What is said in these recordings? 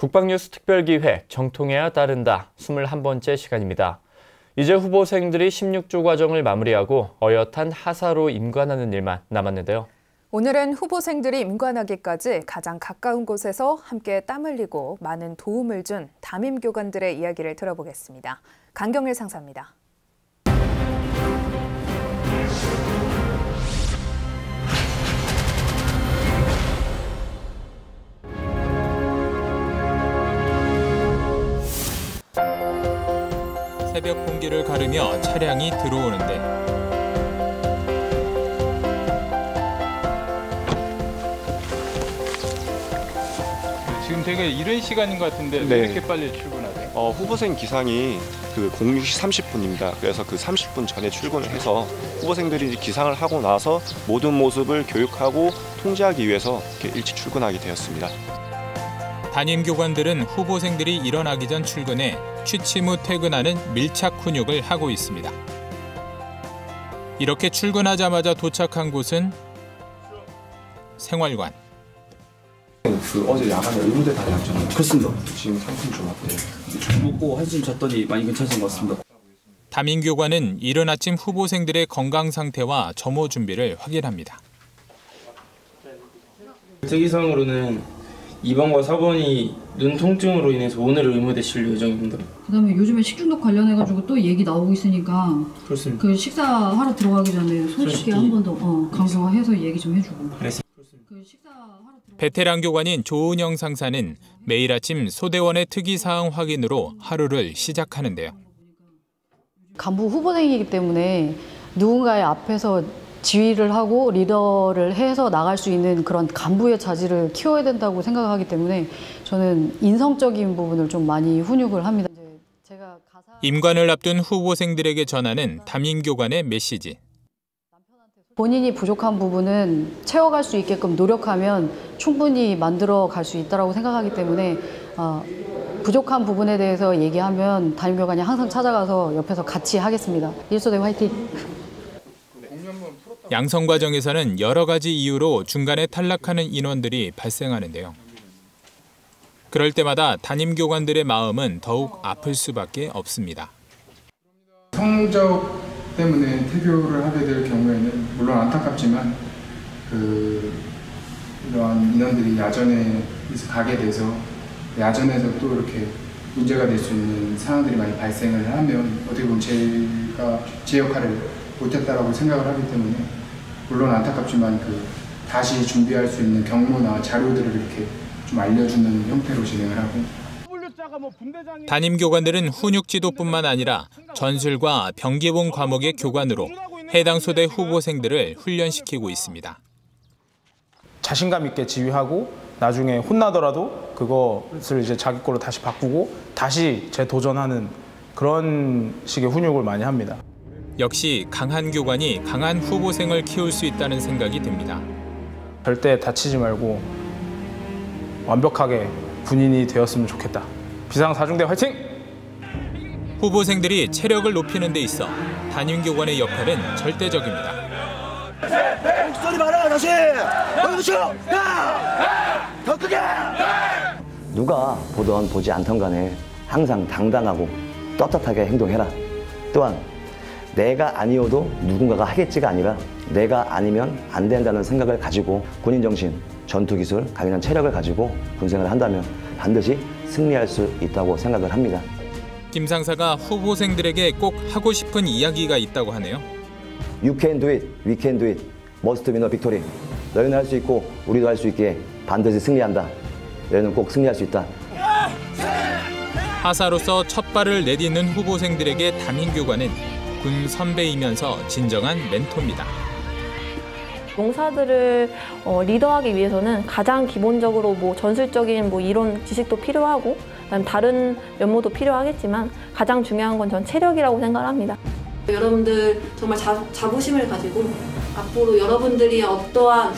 국방뉴스 특별기획 정통해야 따른다 21번째 시간입니다. 이제 후보생들이 16조 과정을 마무리하고 어엿한 하사로 임관하는 일만 남았는데요. 오늘은 후보생들이 임관하기까지 가장 가까운 곳에서 함께 땀 흘리고 많은 도움을 준 담임 교관들의 이야기를 들어보겠습니다. 강경일 상사입니다. 새벽 공기를 가르며 차량이 들어오는데 지금 되게 이른 시간인 것 같은데 네. 왜 이렇게 빨리 출근하세요? 어, 후보생 기상이 그 06시 30분입니다. 그래서 그 30분 전에 출근을 해서 후보생들이 기상을 하고 나서 모든 모습을 교육하고 통제하기 위해서 이렇게 일찍 출근하게 되었습니다. 담임 교관들은 후보생들이 일어나기 전 출근해 취침 후 퇴근하는 밀착 훈육을 하고 있습니다. 이렇게 출근하자마자 도착한 곳은 생활관. 그 어제 야간에 의무대 다녔잖아요. 그렇습니다. 지금 상품 좀 어때요? 먹고 한숨 잤더니 많이 괜찮은 것 같습니다. 담임 교관은 이른 아침 후보생들의 건강 상태와 점호 준비를 확인합니다. 특이사항으로는 2번과 4번이 눈 통증으로 인해서 오늘 의무되실 예정입니다. 그다음에 요즘에 식중독 관련해가지고 또 얘기 나오고 있으니까 그렇습니다. 그 식사하러 들어가기 전에 솔직히. 한 번 더 어, 강조해서 얘기 좀 해주고. 그래서 그. 베테랑 교관인 조은영 상사는 매일 아침 소대원의 특이 사항 확인으로 하루를 시작하는데요. 간부 후보생이기 때문에 누군가의 앞에서 지휘를 하고 리더를 해서 나갈 수 있는 그런 간부의 자질을 키워야 된다고 생각하기 때문에 저는 인성적인 부분을 좀 많이 훈육을 합니다. 제가 임관을 앞둔 후보생들에게 전하는 담임 교관의 메시지. 본인이 부족한 부분은 채워갈 수 있게끔 노력하면 충분히 만들어 갈 수 있다고 생각하기 때문에 어, 부족한 부분에 대해서 얘기하면 담임교관이 항상 찾아가서 옆에서 같이 하겠습니다. 일소대 화이팅! 양성 과정에서는 여러 가지 이유로 중간에 탈락하는 인원들이 발생하는데요. 그럴 때마다 담임 교관들의 마음은 더욱 아플 수밖에 없습니다. 성적 때문에 퇴교를 하게 될 경우에는 물론 안타깝지만 그 이러한 인원들이 야전에 가게 돼서 야전에서 또 이렇게 문제가 될 수 있는 상황들이 많이 발생을 하면 어떻게 보면 제가 제 역할을 못했다라고 생각을 하기 때문에 물론 안타깝지만 그 다시 준비할 수 있는 경로나 자료들을 이렇게 좀 알려주는 형태로 진행을 하고 담임 교관들은 훈육 지도뿐만 아니라 전술과 병기본 과목의 교관으로 해당 소대 후보생들을 훈련시키고 있습니다. 자신감 있게 지휘하고 나중에 혼나더라도 그것을 이제 자기 거로 다시 바꾸고 다시 재도전하는 그런 식의 훈육을 많이 합니다. 역시 강한 교관이 강한 후보생을 키울 수 있다는 생각이 듭니다. 절대 다치지 말고 완벽하게 군인이 되었으면 좋겠다. 비상사중대 화이팅! 후보생들이 체력을 높이는 데 있어 담임 교관의 역할은 절대적입니다. 목소리 말아 다시. 여기서 야! 더 크게. 누가 보던 보지 않던 간에 항상 당당하고 떳떳하게 행동해라. 또한 내가 아니어도 누군가가 하겠지가 아니라 내가 아니면 안 된다는 생각을 가지고 군인 정신, 전투 기술, 강인한 체력을 가지고 군생을 한다면 반드시 승리할 수 있다고 생각을 합니다. 김 상사가 후보생들에게 꼭 하고 싶은 이야기가 있다고 하네요. You can do it, we can do it, must win a victory. 너희는 할 수 있고 우리도 할 수 있기에 반드시 승리한다. 너희는 꼭 승리할 수 있다. 하사로서 첫 발을 내딛는 후보생들에게 담임 교관은 군 선배이면서 진정한 멘토입니다. 용사들을 어, 리더하기 위해서는 가장 기본적으로 뭐 전술적인 뭐 이론 지식도 필요하고 그다음 다른 면모도 필요하겠지만 가장 중요한 건 전 체력이라고 생각합니다. 여러분들 정말 자, 자부심을 가지고 앞으로 여러분들이 어떠한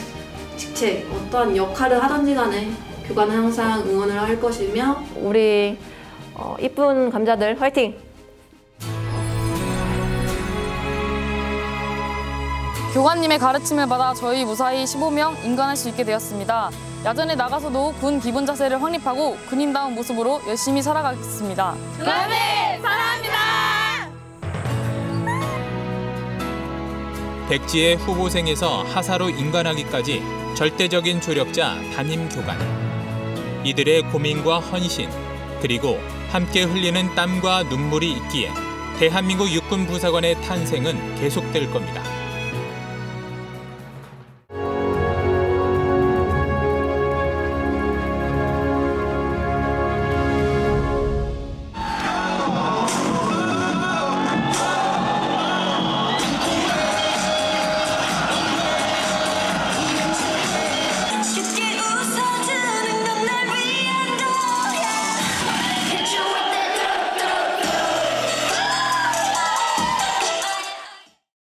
직책, 어떠한 역할을 하든지 간에 교관은 항상 응원을 할 것이며 우리 어, 이쁜 감자들 화이팅! 교관님의 가르침을 받아 저희 무사히 15명 인간할 수 있게 되었습니다. 야전에 나가서도 군 기본 자세를 확립하고 군인다운 모습으로 열심히 살아가겠습니다. 중간에 사랑합니다. 백지의 후보생에서 하사로 인간하기까지 절대적인 조력자 담임 교관. 이들의 고민과 헌신 그리고 함께 흘리는 땀과 눈물이 있기에 대한민국 육군 부사관의 탄생은 계속될 겁니다.